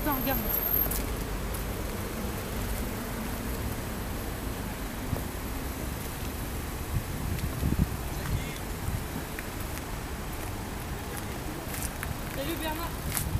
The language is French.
putain, regarde. Salut Bernard.